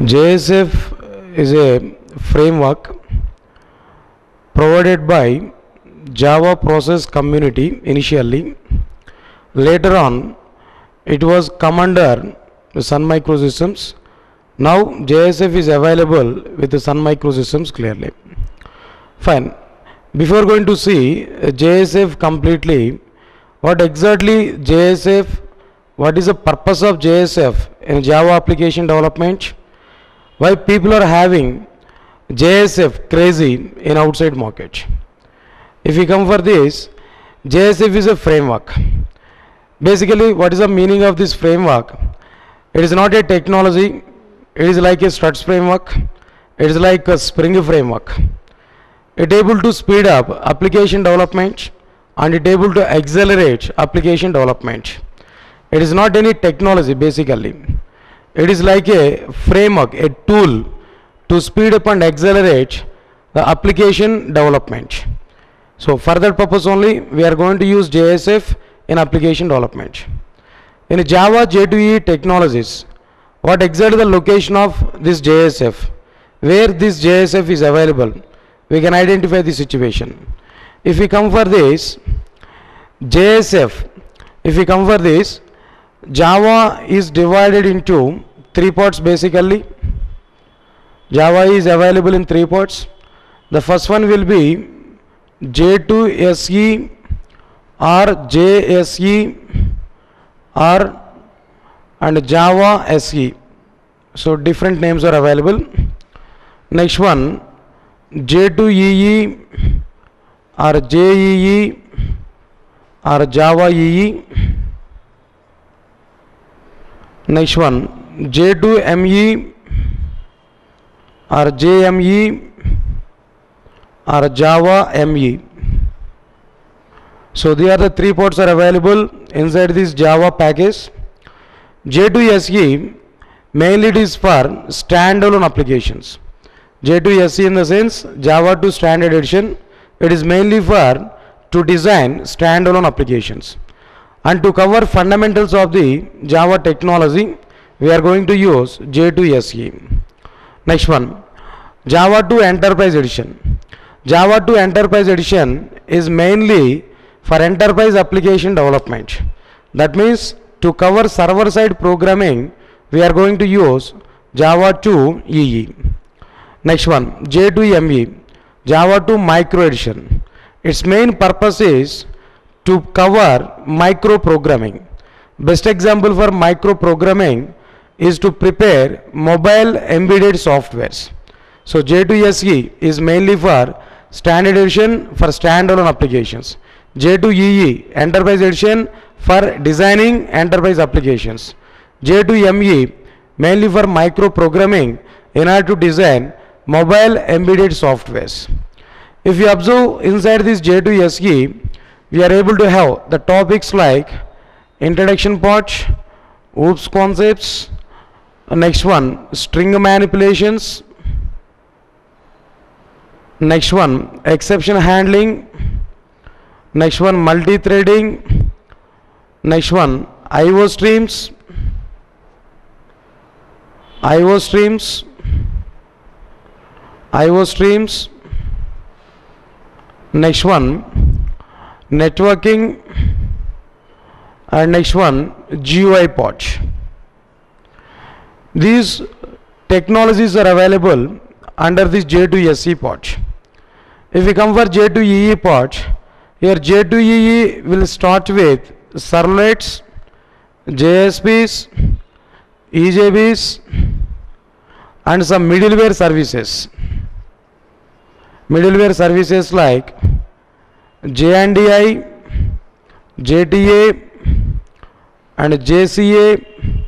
JSF is a framework provided by Java process community initially. Later on, it was come under Sun Microsystems. Now JSF is available with Sun Microsystems clearly. Fine. Before going to see uh, JSF completely, what exactly JSF, what is the purpose of JSF in Java application development? Why people are having JSF crazy in outside market? If we come for this, JSF is a framework. Basically, what is the meaning of this framework? It is not a technology, it is like a struts framework, it is like a spring framework. It able to speed up application development and it able to accelerate application development. It is not any technology basically. It is like a framework, a tool to speed up and accelerate the application development. So for that purpose only we are going to use JSF in application development. In Java J2EE technologies, what exactly the location of this JSF? Where this JSF is available? We can identify the situation. If we come for this, JSF, if we come for this, Java is divided into three parts basically. Java is available in three parts. The first one will be J2SE or JSE or and Java SE. So different names are available. Next one J2EE or JEE or Java EE. Next one J2ME or JME or Java ME. So these are the three ports are available inside this Java package. J2SE mainly it is for standalone applications. J2SE in the sense Java 2 standard edition it is mainly for to design standalone applications and to cover fundamentals of the Java technology we are going to use J2SE. Next one Java 2 Enterprise Edition. Java 2 Enterprise Edition is mainly for enterprise application development. That means to cover server side programming we are going to use Java 2 EE. Next one J2ME Java 2 Micro Edition. Its main purpose is to cover micro programming. Best example for micro programming is to prepare mobile embedded softwares. So J2SE is mainly for standard edition for standalone applications. J2EE enterprise edition for designing enterprise applications. J2ME mainly for micro programming in order to design mobile embedded softwares. If you observe inside this J2SE, we are able to have the topics like introduction part, OOPS concepts, next one string manipulations, next one exception handling, next one multi-threading, next one IO streams, IO streams, IO streams, next one networking and next one GUI pods. These technologies are available under this J2SE pod. If we come for J2EE pod, here J2EE will start with servlets, JSPs, EJBs and some middleware services. Middleware services like JNDI, JTA and JCA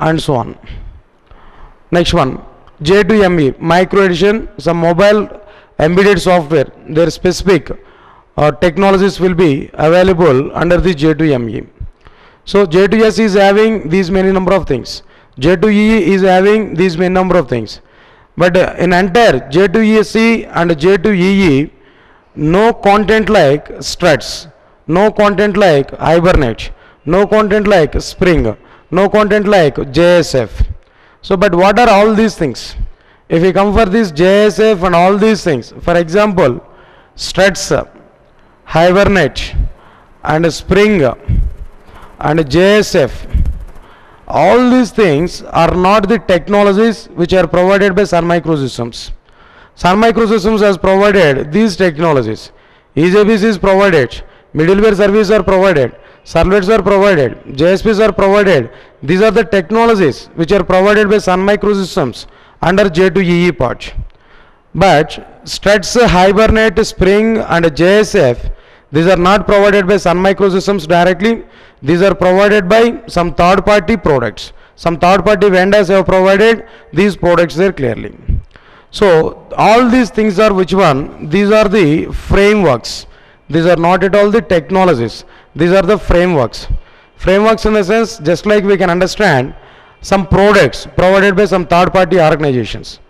and so on. Next one J2ME micro edition some mobile embedded software their specific uh, technologies will be available under the J2ME. So J2S is having these many number of things. J2EE is having these many number of things. But uh, in entire J2ESC and J2EE no content like struts, no content like Hibernate, no content like Spring, no content like JSF. So, but what are all these things? If we come for this JSF and all these things, for example, Struts, Hibernate, and Spring, and JSF, all these things are not the technologies which are provided by Sun Microsystems. Sun Microsystems has provided these technologies. EJBs is provided, middleware services are provided, servlets are provided, JSPs are provided. These are the technologies which are provided by Sun Microsystems under J2EE part. But Struts, Hibernate, Spring and JSF, these are not provided by Sun Microsystems directly. These are provided by some third party products. Some third party vendors have provided these products there clearly. So all these things are which one? These are the frameworks. These are not at all the technologies. These are the frameworks. Frameworks in the sense just like we can understand some products provided by some third party organizations.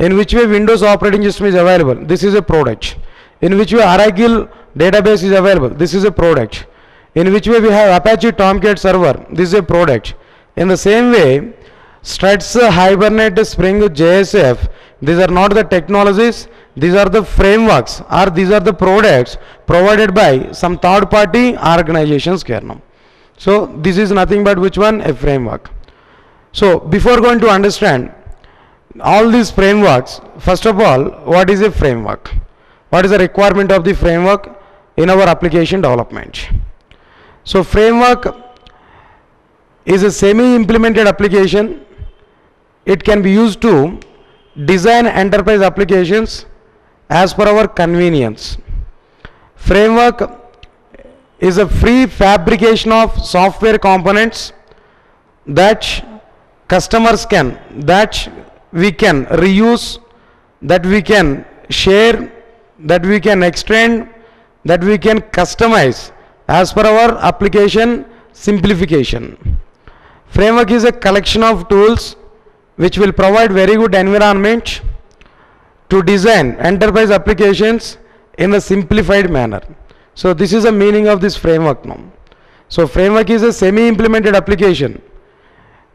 In which way Windows operating system is available. This is a product. In which way Oracle database is available. This is a product. In which way we have Apache Tomcat server. This is a product. In the same way, Struts, Hibernate, Spring, JSF, these are not the technologies, these are the frameworks or these are the products provided by some third party organizations. So this is nothing but which one? A framework. So before going to understand all these frameworks, first of all, what is a framework? What is the requirement of the framework in our application development? So framework is a semi-implemented application. It can be used to design enterprise applications as per our convenience. Framework is a prefabrication of software components that customers can, that we can reuse, that we can share, that we can extend, that we can customize as per our application simplification. Framework is a collection of tools which will provide very good environment to design enterprise applications in a simplified manner. So this is the meaning of this framework now. So framework is a semi-implemented application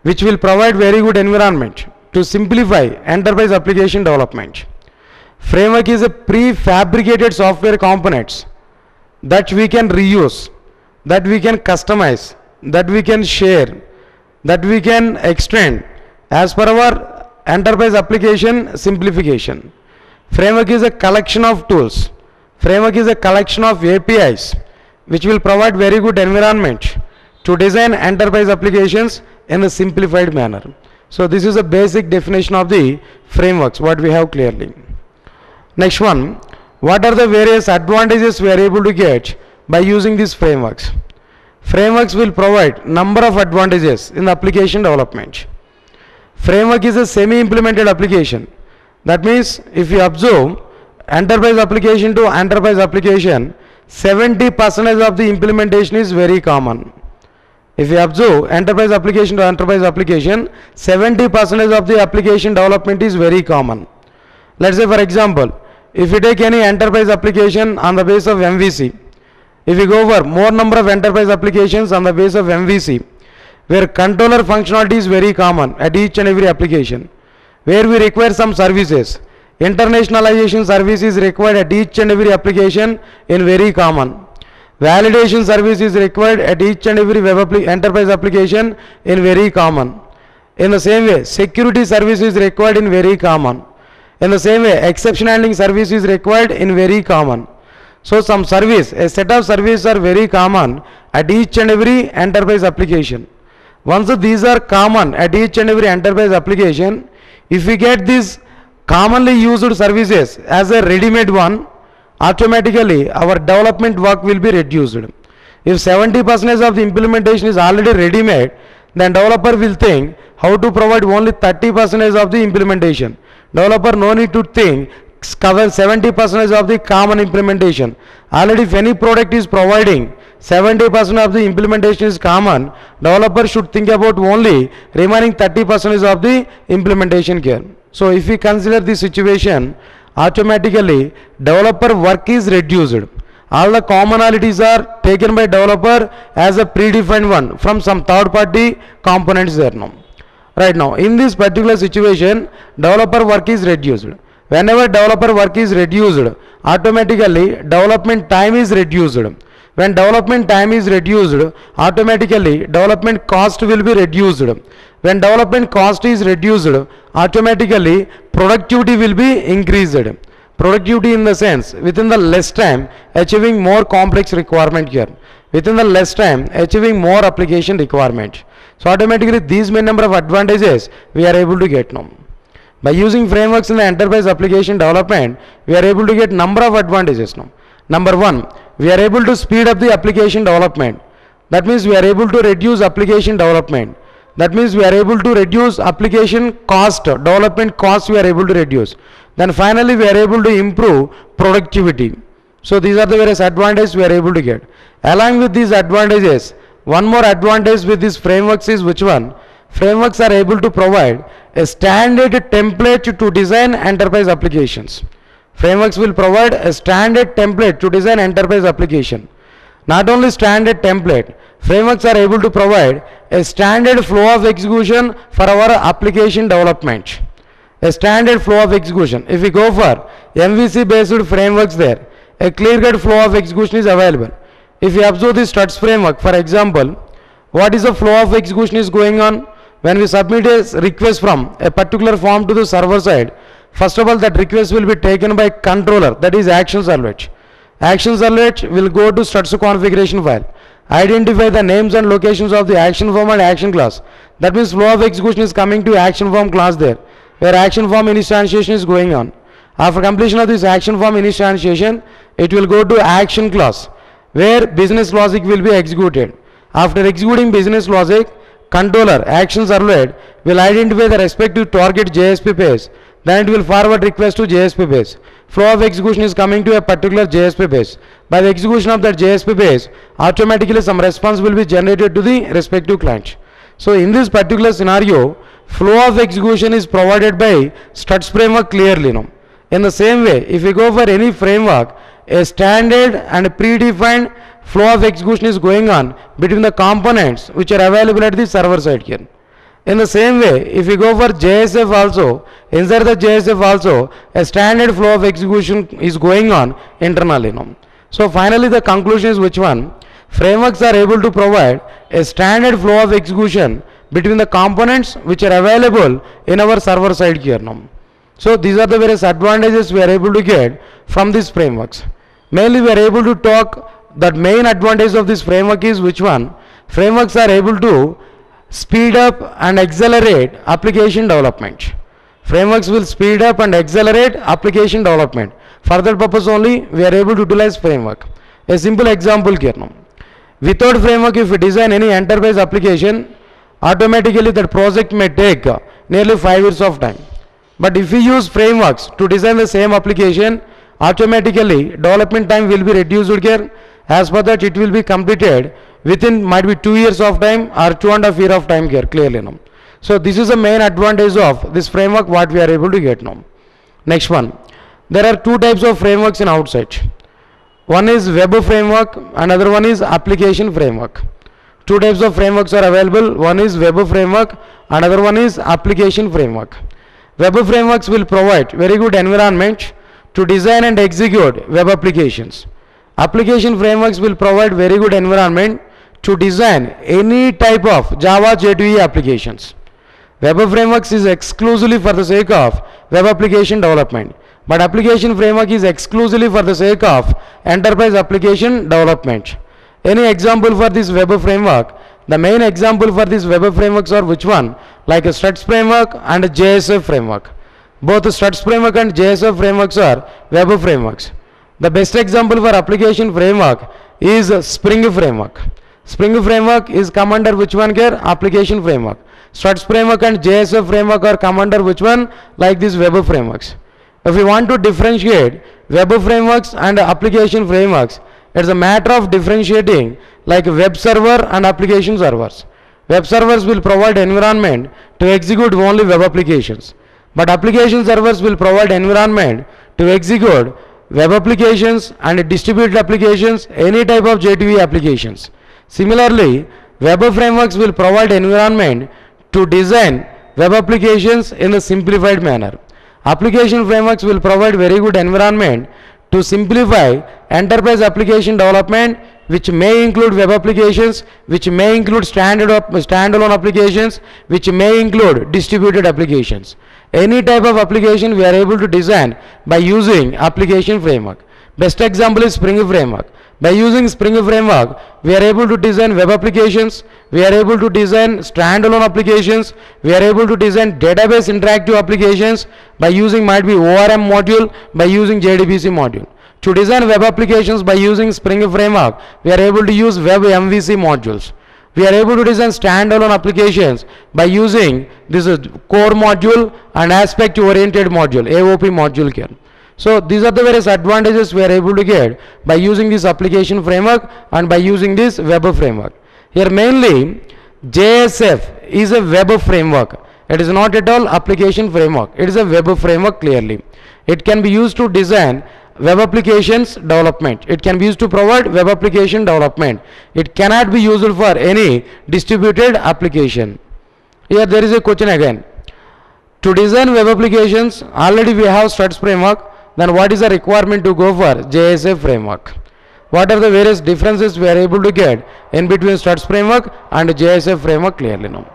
which will provide very good environment to simplify enterprise application development. Framework is a prefabricated software components that we can reuse, that we can customize, that we can share, that we can extend as per our enterprise application simplification. Framework is a collection of tools. Framework is a collection of APIs which will provide very good environment to design enterprise applications in a simplified manner. So this is a basic definition of the frameworks what we have clearly. Next one, what are the various advantages we are able to get by using these frameworks? Frameworks will provide number of advantages in application development. Framework is a semi-implemented application. That means if you observe enterprise application to enterprise application, 70% of the implementation is very common. If you observe enterprise application to enterprise application, 70% of the application development is very common. Let's say for example, if you take any enterprise application on the base of MVC, if you go for more number of enterprise applications on the base of MVC, where controller functionality is very common at each and every application, where we require some services, internationalization service is required at each and every application in very common. Validation service is required at each and every web appli enterprise application in very common. In the same way, security service is required in very common. In the same way, exception handling service is required in very common. So some service, a set of services are very common at each and every enterprise application. Once these are common at each and every enterprise application, if we get these commonly used services as a ready-made one, automatically our development work will be reduced. If 70% of the implementation is already ready-made, then developer will think how to provide only 30% of the implementation. Developer no need to think cover 70% of the common implementation. Already if any product is providing 70% of the implementation is common, developer should think about only remaining 30% of the implementation care So if we consider the situation, automatically developer work is reduced. All the commonalities are taken by developer as a predefined one from some third party components there now. right now in this particular situation developer work is reduced whenever developer work is reduced automatically development time is reduced when development time is reduced automatically development cost will be reduced. When development cost is reduced automatically productivity will be increased. Productivity in the sense within the less time achieving more complex requirement here. Within the less time achieving more application requirement. So automatically these many number of advantages we are able to get now. By using frameworks in the enterprise application development we are able to get number of advantages now. Number one we are able to speed up the application development. That means we are able to reduce application development. That means we are able to reduce application cost development cost we are able to reduce. Then finally we are able to improve productivity. So these are the various advantages we are able to get. Along with these advantages one more advantage with these frameworks is which one? Frameworks are able to provide a standard template to design enterprise applications frameworks will provide a standard template to design enterprise application. Not only standard template frameworks are able to provide a standard flow of execution for our application development. A standard flow of execution. If we go for mvc based frameworks there a clear cut flow of execution is available. If you observe the struts framework for example what is the flow of execution is going on? When we submit a request from a particular form to the server side first of all that request will be taken by controller that is action servlet action servlet will go to struts configuration file. Identify the names and locations of the action form and action class. That means flow of execution is coming to action form class there where action form instantiation is going on. After completion of this action form instantiation it will go to action class where business logic will be executed. After executing business logic controller action servlet will identify the respective target JSP page then it will forward request to JSP base flow of execution is coming to a particular JSP base. by the execution of that JSP base automatically some response will be generated to the respective client so in this particular scenario flow of execution is provided by struts framework clearly No? in the same way if we go for any framework a standard and predefined flow of execution is going on between the components which are available at the server side here in the same way if we go for JSF also inside the JSF also a standard flow of execution is going on internally now so finally the conclusion is which one frameworks are able to provide a standard flow of execution between the components which are available in our server side here now so these are the various advantages we are able to get from these frameworks. Mainly we are able to talk that main advantage of this framework is which one? Frameworks are able to speed up and accelerate application development. Frameworks will speed up and accelerate application development. For that purpose only we are able to utilize framework. A simple example here now. Without framework if we design any enterprise application automatically that project may take uh, nearly 5 years of time. But if we use frameworks to design the same application, automatically development time will be reduced here. As per that, it will be completed within might be two years of time or two and a half year of time here clearly now. So this is the main advantage of this framework what we are able to get now. Next one, there are two types of frameworks in outside. One is web framework, another one is application framework. Two types of frameworks are available. One is web framework, another one is application framework. Web frameworks will provide very good environment to design and execute web applications. Application frameworks will provide very good environment to design any type of Java JDE applications. Web frameworks is exclusively for the sake of web application development. But application framework is exclusively for the sake of enterprise application development. Any example for this web framework? The main example for these web frameworks are which one? Like a Struts framework and a JSF framework. Both Struts framework and JSF frameworks are web frameworks. The best example for application framework is Spring framework. Spring framework is come under which one here? Application framework. Struts framework and JSF framework are come under which one? Like these web frameworks. If we want to differentiate web frameworks and application frameworks, it's a matter of differentiating like web server and application servers. Web servers will provide environment to execute only web applications. But application servers will provide environment to execute web applications and distributed applications, any type of J2E applications. Similarly, web frameworks will provide environment to design web applications in a simplified manner. Application frameworks will provide very good environment to simplify enterprise application development which may include web applications, which may include standard standalone applications, which may include distributed applications. Any type of application we are able to design by using application framework. Best example is Spring Framework. By using Spring Framework, we are able to design web applications, we are able to design standalone applications, we are able to design database interactive applications by using might be ORM module, by using JDBC module. To design web applications by using Spring Framework, we are able to use Web MVC modules. We are able to design standalone applications by using this is core module and aspect oriented module, AOP module here. So these are the various advantages we are able to get by using this application framework and by using this web framework. Here mainly JSF is a web framework. It is not at all application framework. It is a web framework clearly. It can be used to design web applications development. It can be used to provide web application development. It cannot be used for any distributed application. Here there is a question again. To design web applications, already we have Struts framework. Then what is the requirement to go for JSF framework? What are the various differences we are able to get in between Struts framework and JSF framework clearly now?